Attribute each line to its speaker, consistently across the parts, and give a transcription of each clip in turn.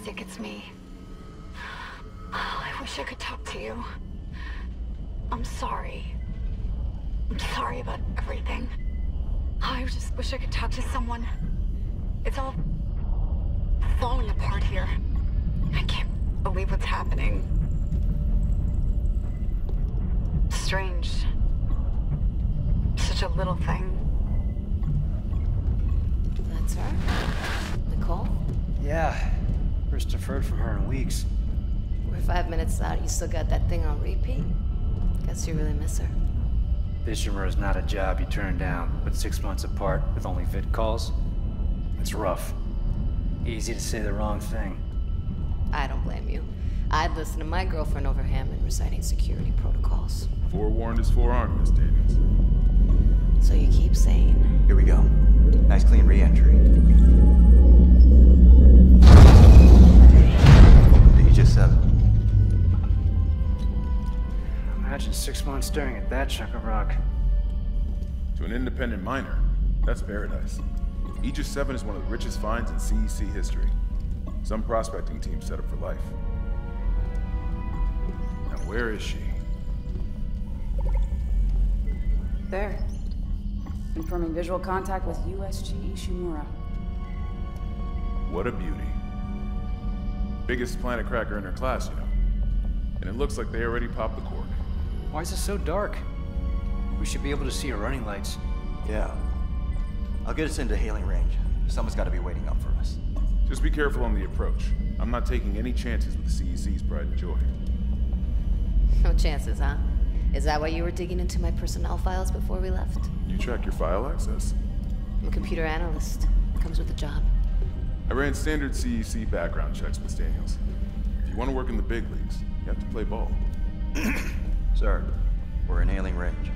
Speaker 1: Isaac, it's me. Oh, I wish I could talk to you. I'm sorry. I'm sorry about everything. Oh, I just wish I could talk to someone. It's all falling apart here. I can't believe what's happening. Strange. Such a little thing.
Speaker 2: That's her? Nicole?
Speaker 3: Yeah. First deferred from her in weeks.
Speaker 2: We're five minutes out. You still got that thing on repeat? Guess you really miss her.
Speaker 3: Ishimura is not a job you turn down, but six months apart with only vid calls? It's rough. Easy to say the wrong thing.
Speaker 2: I don't blame you. I'd listen to my girlfriend over Hammond reciting security protocols.
Speaker 4: Forewarned is forearmed, Miss Daniels.
Speaker 2: So you keep saying.
Speaker 5: Here we go. Nice clean re-entry.
Speaker 3: Imagine six staring at that chunk of rock.
Speaker 4: To an independent miner, that's paradise. Aegis 7 is one of the richest finds in CEC history. Some prospecting team set up for life. Now where is she?
Speaker 6: There. Confirming visual contact with USG Ishimura.
Speaker 4: What a beauty. Biggest planet cracker in her class, you know. And it looks like they already popped the cork.
Speaker 3: Why is it so dark? We should be able to see our running lights.
Speaker 5: Yeah. I'll get us into hailing range. Someone's got to be waiting up for us.
Speaker 4: Just be careful on the approach. I'm not taking any chances with the CEC's pride and joy.
Speaker 2: No chances, huh? Is that why you were digging into my personnel files before we left?
Speaker 4: You track your file access?
Speaker 2: I'm a computer analyst. Comes with the job.
Speaker 4: I ran standard CEC background checks, Miss Daniels. If you want to work in the big leagues, you have to play ball.
Speaker 5: Sir, we're in hailing range.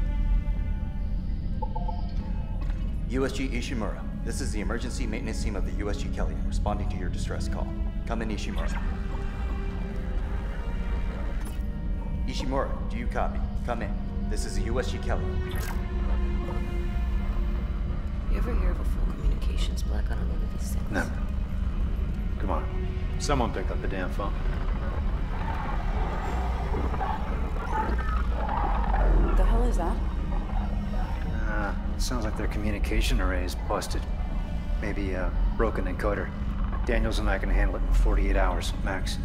Speaker 5: USG Ishimura, this is the emergency maintenance team of the USG Kelly responding to your distress call. Come in, Ishimura. Ishimura, do you copy? Come in. This is the USG Kelly.
Speaker 2: You ever hear of a full communications black on one of these things?
Speaker 3: No. Come on. Someone pick up the damn phone.
Speaker 6: What the hell is that?
Speaker 3: Uh, sounds like their communication array is busted. Maybe a broken encoder. Daniels and I can handle it in 48 hours, max.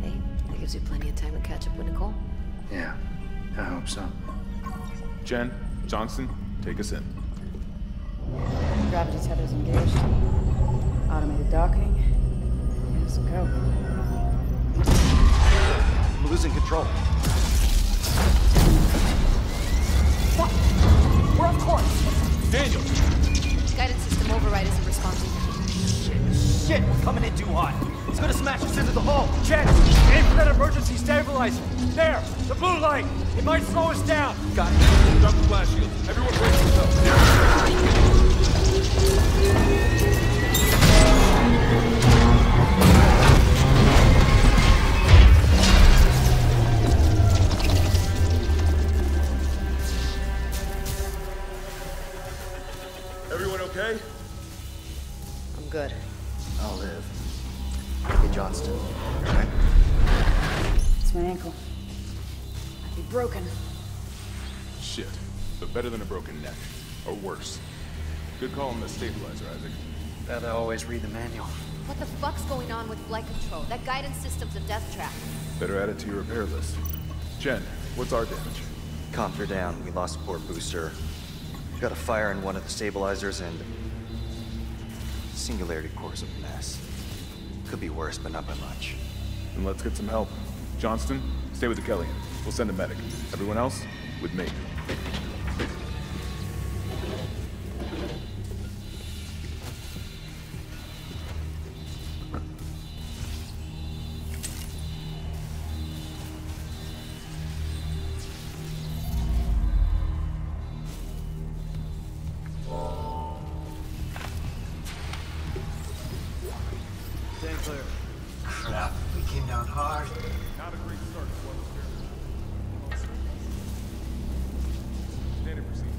Speaker 2: Hey, that gives you plenty of time to catch up with Nicole.
Speaker 3: Yeah, I hope so.
Speaker 4: Chen, Johnston, take us in.
Speaker 6: Gravity tethers engaged. Automated docking. Let's go.
Speaker 5: I'm losing control.
Speaker 6: Fuck! We're off course!
Speaker 4: Daniel!
Speaker 2: Guidance system override isn't responding.
Speaker 5: Shit, we're coming in too hot. It's gonna smash us into the hull.
Speaker 7: Chen, aim for that emergency stabilizer. There, the blue light. It might slow us down.
Speaker 5: Got it.
Speaker 4: Drop the flash shield. Everyone brace yourself.
Speaker 3: Always read the manual.
Speaker 2: What the fuck's going on with flight control? That guidance system's a death trap.
Speaker 4: Better add it to your repair list. Chen, what's our damage?
Speaker 5: Comps are down. We lost a port booster. Got a fire in one of the stabilizers and... Singularity core's a mess. Could be worse, but not by much.
Speaker 4: Then let's get some help. Johnston, stay with the Kellion. We'll send a medic. Everyone else, with me.
Speaker 3: Clear.
Speaker 8: Crap, we came down hard.
Speaker 4: Not a great start to one experiment. Standard procedure.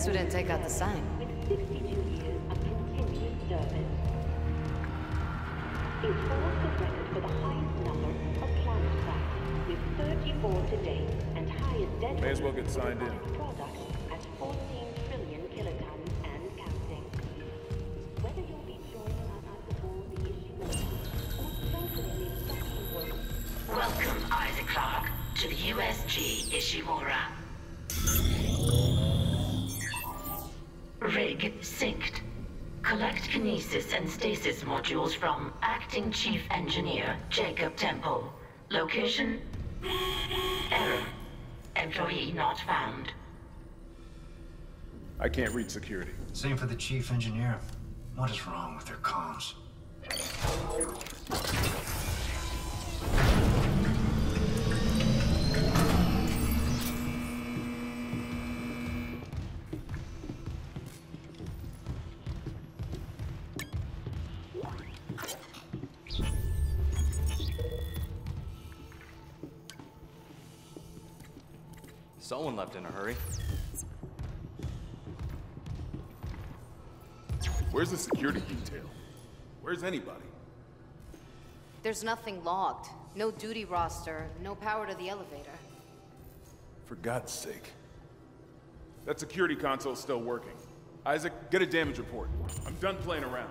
Speaker 2: Guess we didn't take out the sign.
Speaker 9: with 62 years of continuous service. It holds the record for the highest number of plant crashes, with 34 to date, and highest dead
Speaker 4: May as well get signed in.
Speaker 9: product at 14 trillion kilotons and counting. Whether you'll be joining us aboard the Ishimura or strengthening the extraction work,
Speaker 10: Welcome, Isaac Clarke, to the USG Ishimura. Rig synced. Collect kinesis and stasis modules from Acting Chief Engineer Jacob Temple. Location? Error. Employee not found.
Speaker 4: I can't read security.
Speaker 3: Same for the chief engineer. What is wrong with their comms?
Speaker 11: Left in a hurry.
Speaker 4: Where's the security detail? Where's anybody?
Speaker 2: There's nothing logged. No duty roster, no power to the elevator.
Speaker 4: For God's sake. That security console's still working. Isaac, get a damage report. I'm done playing around.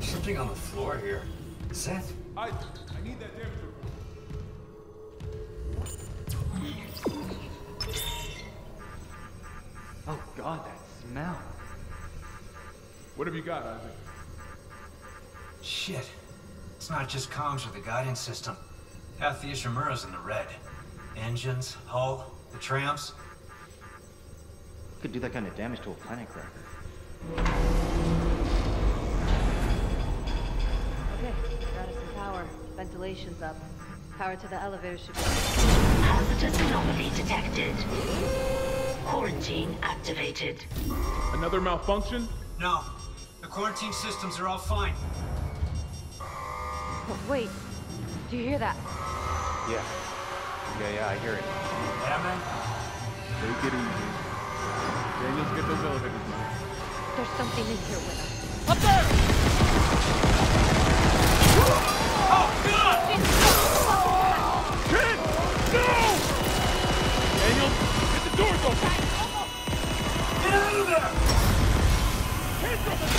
Speaker 3: Something on the floor here. Is that?
Speaker 4: Isaac, I need that damage report.
Speaker 5: God, that smell.
Speaker 4: What have you got, Isaac?
Speaker 3: Shit. It's not just comms or the guidance system. Half the Ishimura's in the red. Engines, hull, the trams.
Speaker 5: Could do that kind of damage to a planet cracker.
Speaker 12: Okay, we're out of some power. Ventilation's up. Power to the elevator should be.
Speaker 10: Hazardous anomaly detected. Quarantine activated.
Speaker 4: Another malfunction?
Speaker 3: No. The quarantine systems are all fine.
Speaker 12: Oh, wait. Do you hear that?
Speaker 11: Yeah. Yeah, yeah, I hear it.
Speaker 3: Yeah, man?
Speaker 4: Take it easy. Daniels, get those elevators moving.
Speaker 12: There's something in here with us.
Speaker 4: Chen! Oh, no! Daniels, get the doors open!
Speaker 3: Get out of there!
Speaker 4: Chen,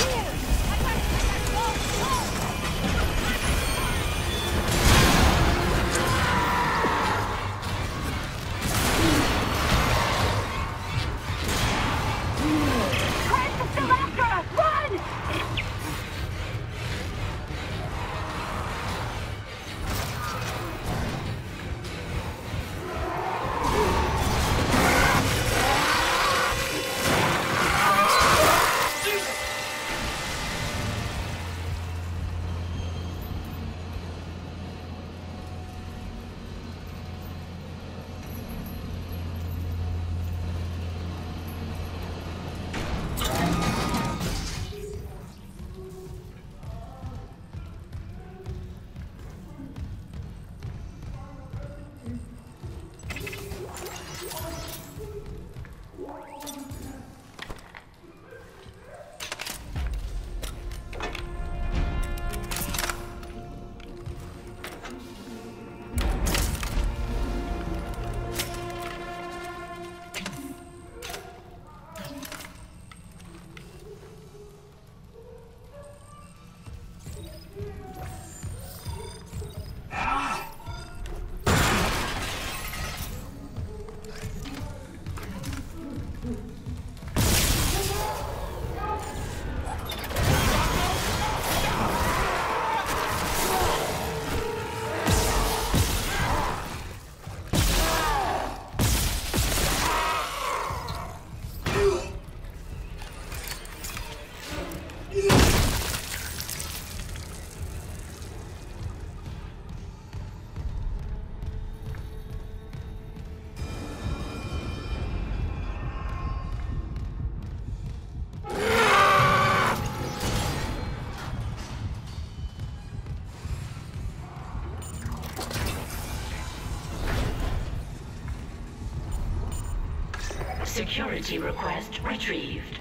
Speaker 10: Security request retrieved.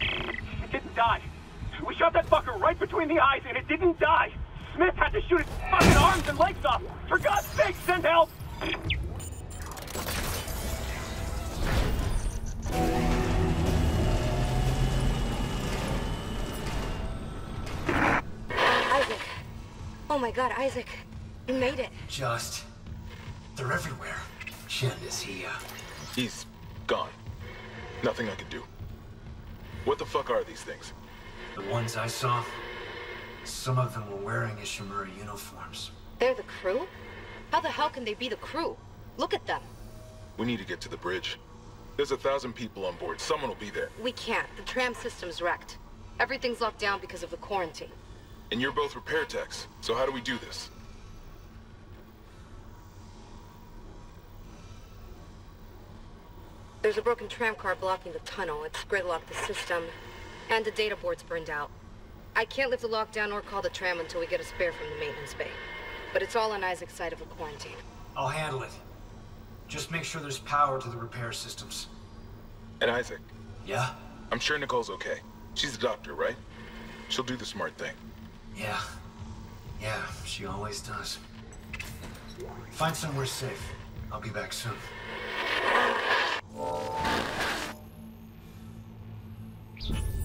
Speaker 13: It didn't die. We shot that fucker right between the eyes and it didn't die. Smith had to shoot its fucking arms and legs off. For God's sake, send help!
Speaker 1: Isaac. Oh my god, Isaac. You made it.
Speaker 3: Just. They're everywhere. Chen, is he, uh...
Speaker 4: He's gone. Nothing I can do. What the fuck are these things?
Speaker 3: The ones I saw? Some of them were wearing Ishimura uniforms.
Speaker 12: They're the crew? How the hell can they be the crew? Look at them.
Speaker 4: We need to get to the bridge. There's a thousand people on board. Someone will be there.
Speaker 12: We can't. The tram system's wrecked. Everything's locked down because of the quarantine.
Speaker 4: And you're both repair techs. So how do we do this?
Speaker 12: There's a broken tram car blocking the tunnel. It's gridlocked the system. And the data board's burned out. I can't lift the lockdown or call the tram until we get a spare from the maintenance bay. But it's all on Isaac's side of the quarantine.
Speaker 3: I'll handle it. Just make sure there's power to the repair systems.
Speaker 4: And Isaac,
Speaker 3: Yeah?
Speaker 4: I'm sure Nicole's okay. She's a doctor, right? She'll do the smart thing.
Speaker 3: Yeah. Yeah, she always does. Find somewhere safe. I'll be back soon. Thank you.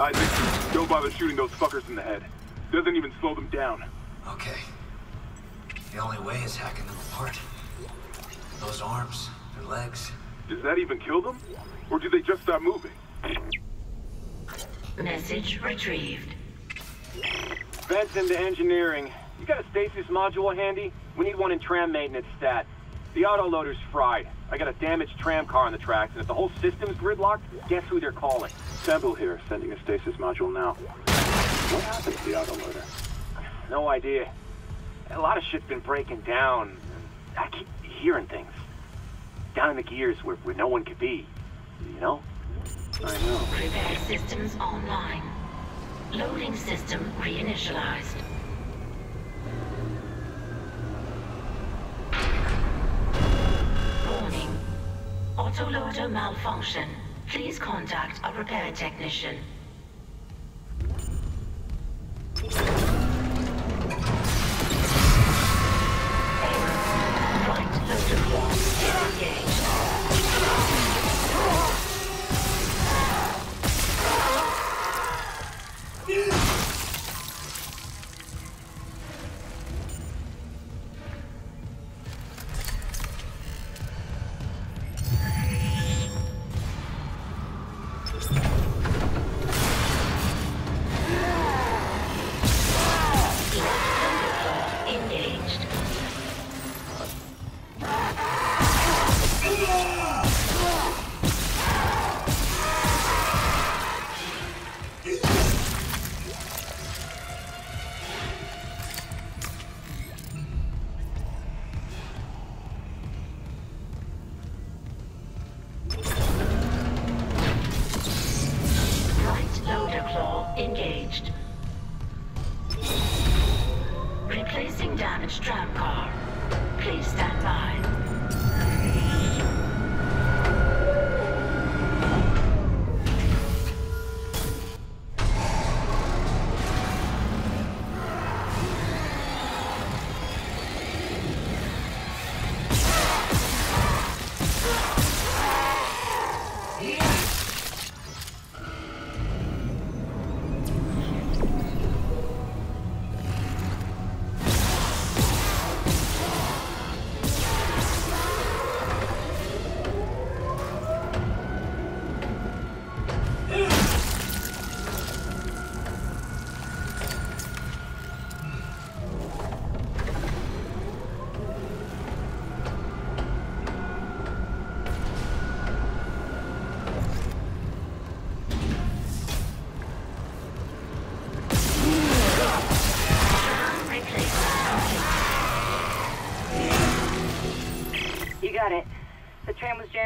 Speaker 4: Isaac, don't bother shooting those fuckers in the head. Doesn't even slow them down.
Speaker 3: Okay. The only way is hacking them apart. Those arms, their legs.
Speaker 4: Does that even kill them? Or do they just stop moving?
Speaker 10: Message retrieved.
Speaker 13: Vents into engineering. You got a stasis module handy? We need one in tram maintenance stat. The autoloader's fried. I got a damaged tram car on the tracks, and if the whole system's gridlocked, guess who they're calling?
Speaker 4: Temple here, sending a stasis module now. What happened to the autoloader?
Speaker 13: No idea. A lot of shit's been breaking down. I keep hearing things. Down in the gears where, where no one could be. You know?
Speaker 4: I know.
Speaker 10: Repair systems online. Loading system reinitialized. Warning. Autoloader malfunction. Please contact a repair technician. Disengaged.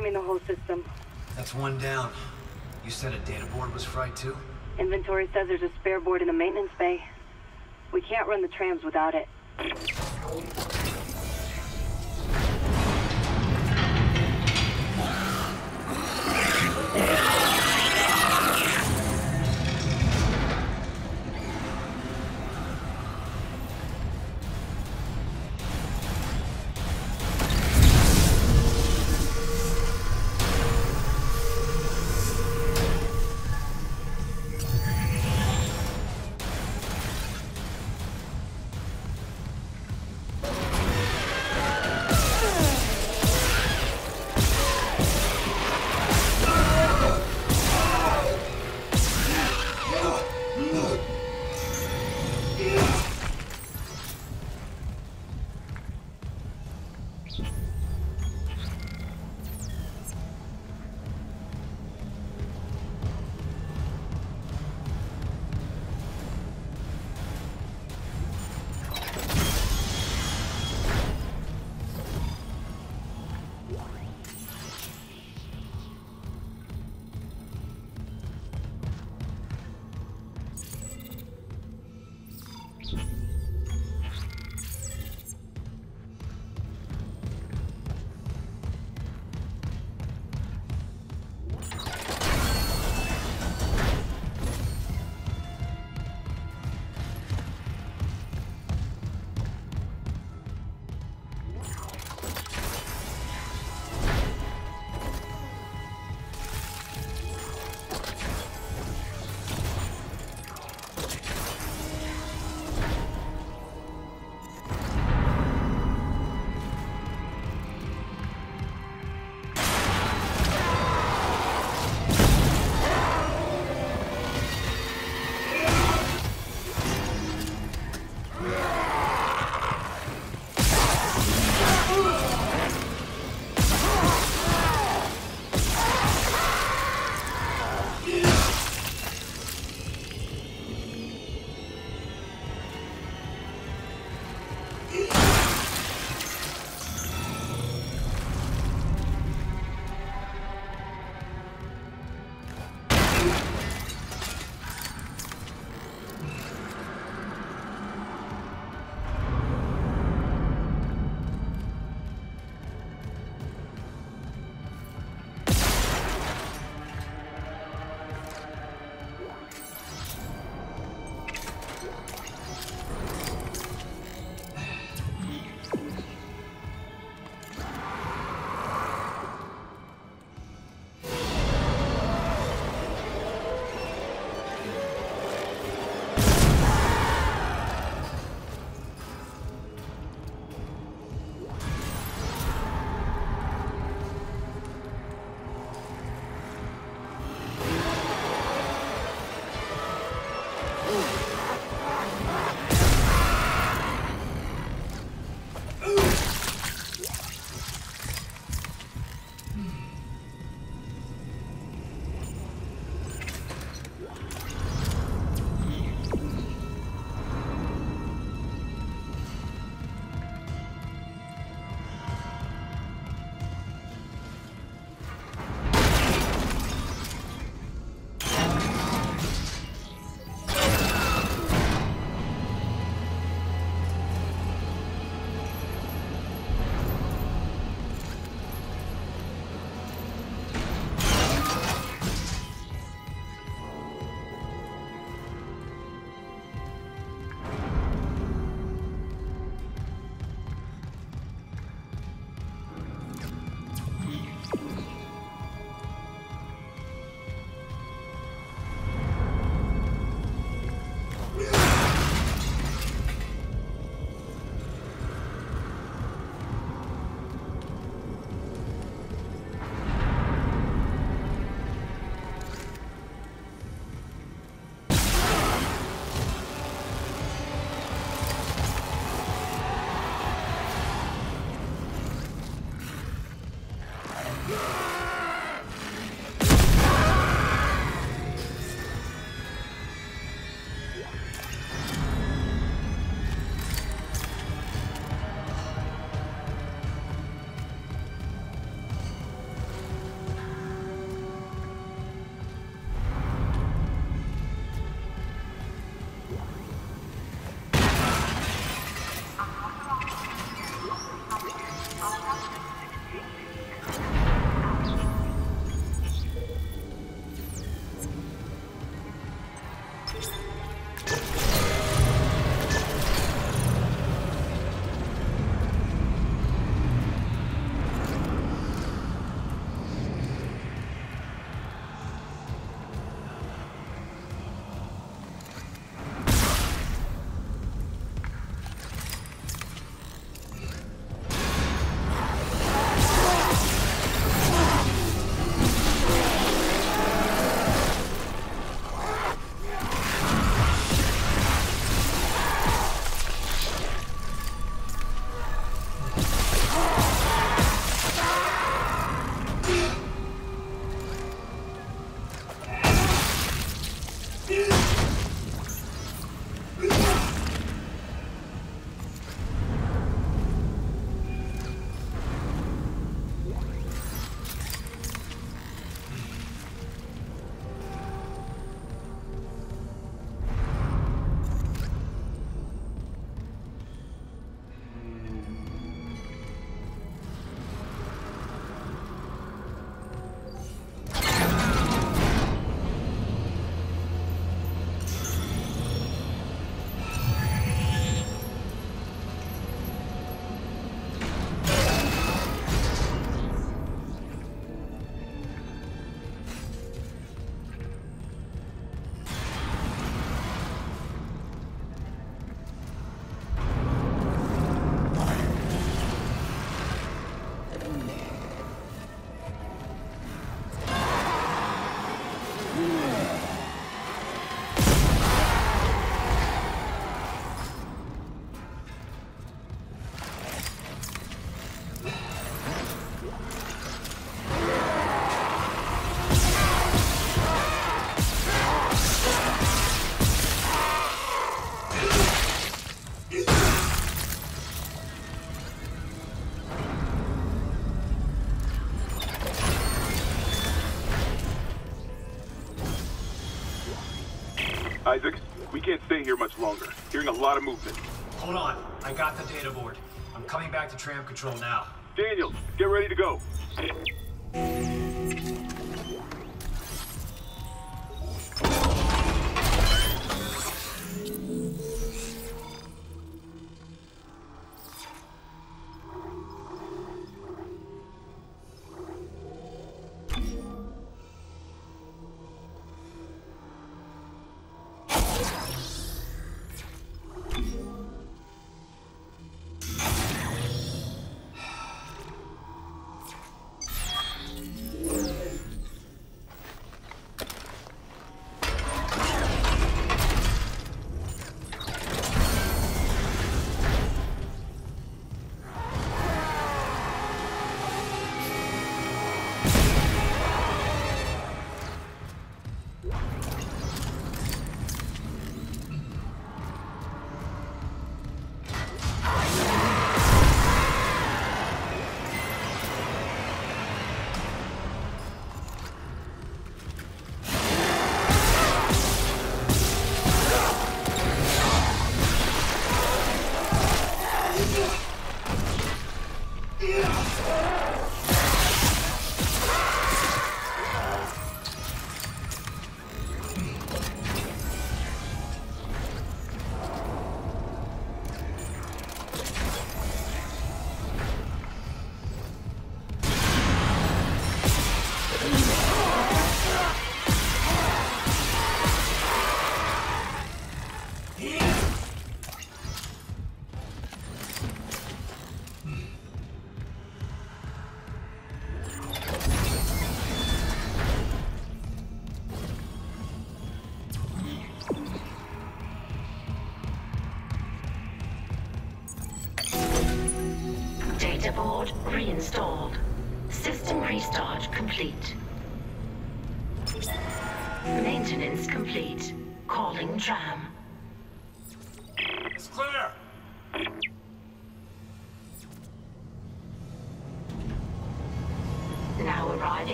Speaker 14: Jamming the whole system.
Speaker 3: That's one down. You said a data board was fried too?
Speaker 14: Inventory says there's a spare board in the maintenance bay. We can't run the trams without it.
Speaker 10: Can't here much longer. Hearing a lot of movement.
Speaker 3: Hold on. I got the data board. I'm coming back to tram control now.
Speaker 10: Daniels, get ready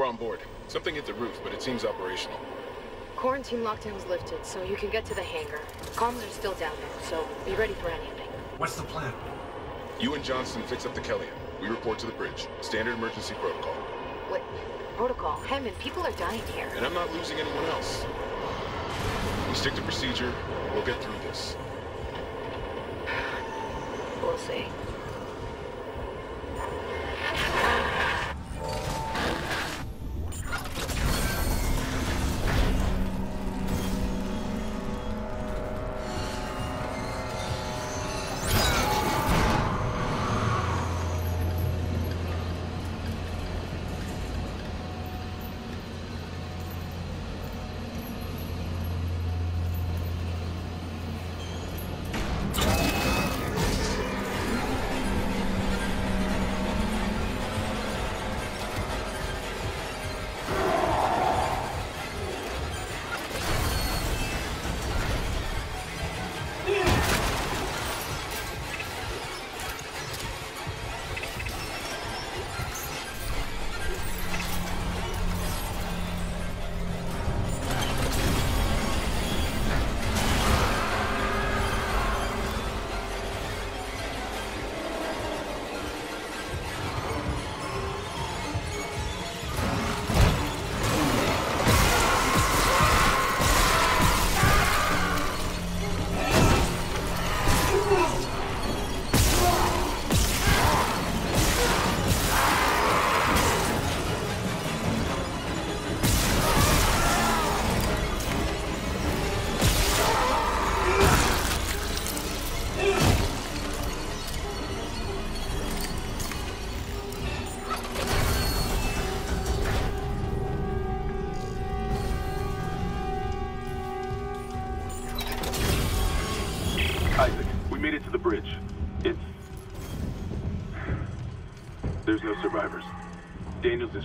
Speaker 4: We're on board. Something hit the roof, but it seems operational.
Speaker 12: Quarantine lockdown was lifted, so you can get to the hangar. Comms are still down there, so be ready for anything.
Speaker 3: What's the plan?
Speaker 4: You and Johnston fix up the Kellion. We report to the bridge. Standard emergency protocol.
Speaker 12: What? Protocol? Hammond, people are dying here.
Speaker 4: And I'm not losing anyone else. We stick to procedure. We'll get through this.
Speaker 12: We'll see.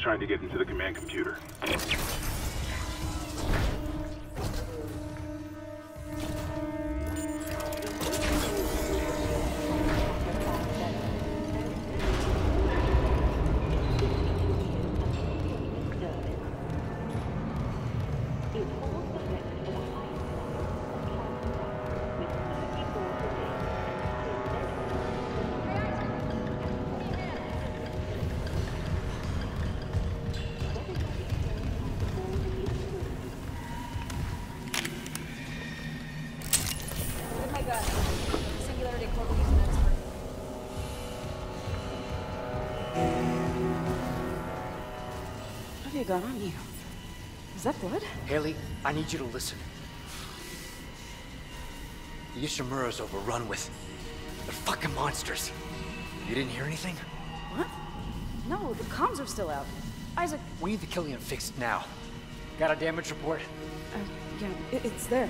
Speaker 10: Trying to get into the
Speaker 6: got on you? Is that blood?
Speaker 3: Haley, I need you to listen. The Ishimura's overrun with... They're fucking monsters. You didn't hear anything?
Speaker 6: What? No, the comms are still out. Isaac...
Speaker 3: We need the Kellion fixed now. Got a damage report?
Speaker 6: Uh, yeah, it, it's there.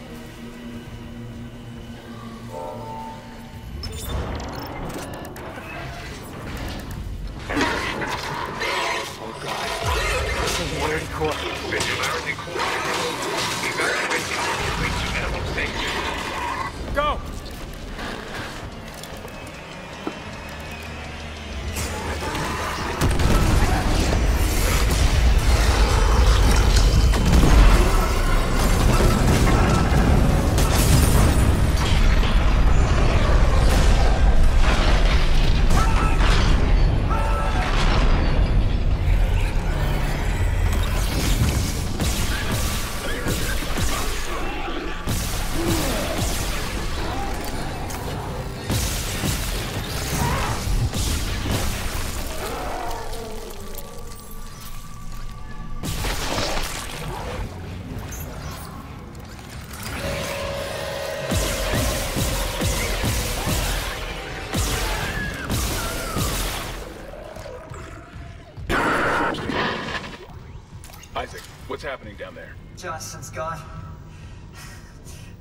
Speaker 4: Down there?
Speaker 3: Johnston's gone.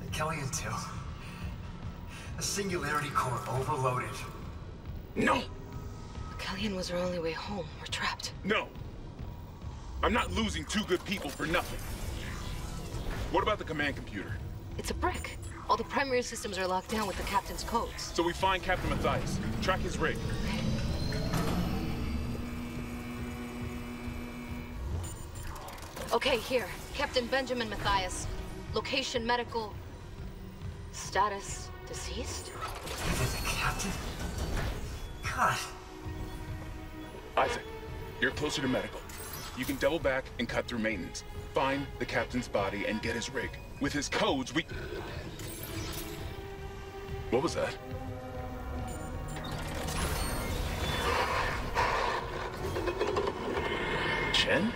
Speaker 3: The Kellion too. The Singularity core overloaded.
Speaker 4: No!
Speaker 12: Kellion was our only way home. We're trapped.
Speaker 4: No! I'm not losing two good people for nothing. What about the command computer?
Speaker 12: It's a brick. All the primary systems are locked down with the captain's codes.
Speaker 4: So we find Captain Mathius, track his rig.
Speaker 12: Okay, here. Captain Benjamin Mathius. Location medical. Status deceased?
Speaker 3: The captain? God.
Speaker 4: Isaac, you're closer to medical. You can double back and cut through maintenance. Find the captain's body and get his rig. With his codes, we... What was that? Chen?